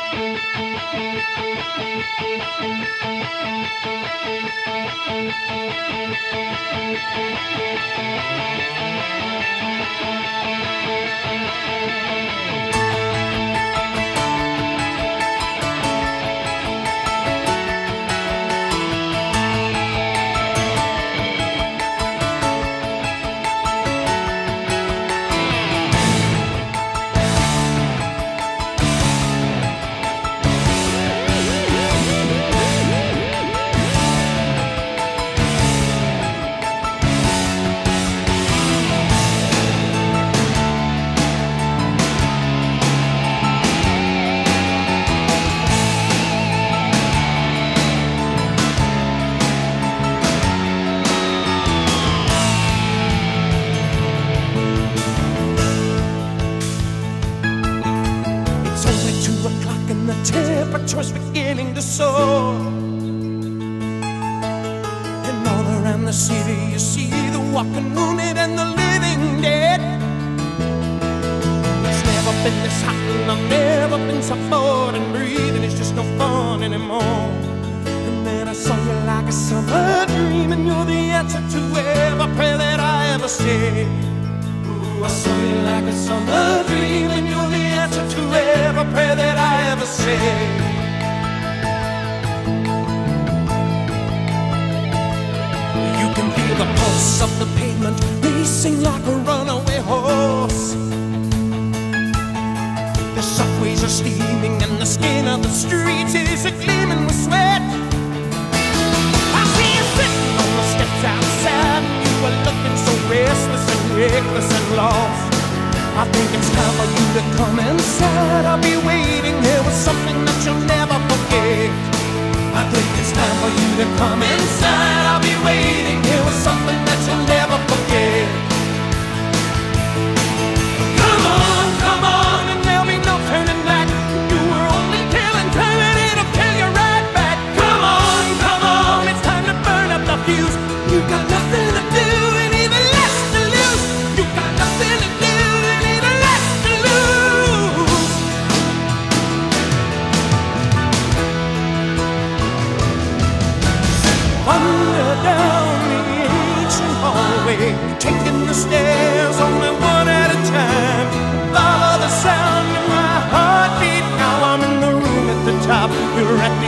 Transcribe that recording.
It's temperature's beginning to soar. And all around the city you see the walking wounded and the living dead. It's never been this hot and I've never been so bored and breathing is just no fun anymore. And then I saw you like a summer dream and you're the answer to every prayer that I ever said. Ooh, I saw you like a summer dream, and you're the answer to every prayer that I ever said. The of the pavement racing like a runaway horse. The subways are steaming, and the skin of the streets is a gleaming with sweat. I see you sitting on the steps outside, and you are looking so restless and reckless and lost. I think it's time for you to come inside. I'll be waiting here with something that you'll never forget. I think it's time for you to come inside. Top. You're at the